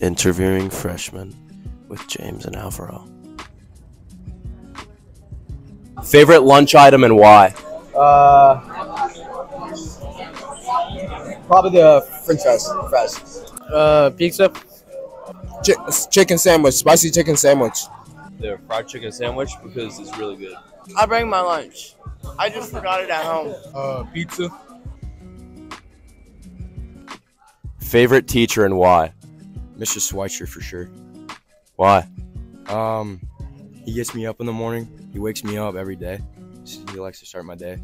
Interviewing freshmen with James and Alvaro. Favorite lunch item and why? Uh, probably the French fries. fries. Uh, pizza. Ch- chicken sandwich, spicy chicken sandwich. The fried chicken sandwich because it's really good. I bring my lunch. I just forgot it at home. Uh, pizza. Favorite teacher and why? Mr. Schweitzer for sure. Why? Um, he gets me up in the morning. He wakes me up every day. He likes to start my day.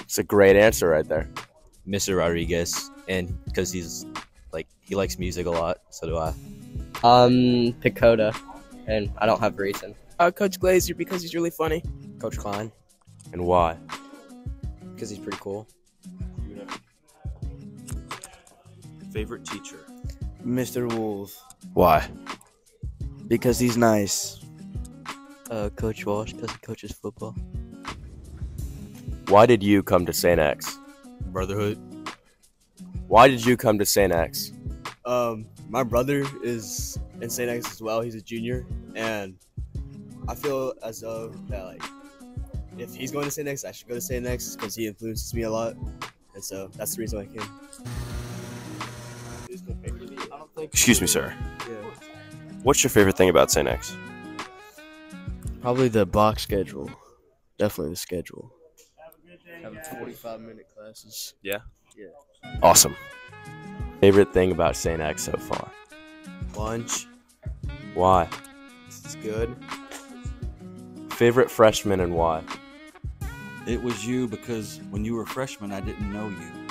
It's a great answer right there. Mr. Rodriguez, and because he's like he likes music a lot, so do I. Um, Pacoda, and I don't have a reason. Uh, Coach Glazer because he's really funny. Coach Klein, And why? because he's pretty cool. Favorite teacher. Mr. Wolf Why? because he's nice. Uh, Coach Walsh because he coaches football. Why did you come to St. X? Brotherhood. Why did you come to St. X? Um, my brother is in St. X as well. He's a junior, and I feel as though that like if he's going to St. X, I should go to St. X because he influences me a lot, and so that's the reason I came. Excuse me, sir. What's your favorite thing about St. X? Probably the box schedule. Definitely the schedule. Having 45 minute classes. Yeah? Yeah. Awesome. Favorite thing about St. X so far? Lunch. Why? It's good. Favorite freshman and why? It was you because when you were a freshman, I didn't know you.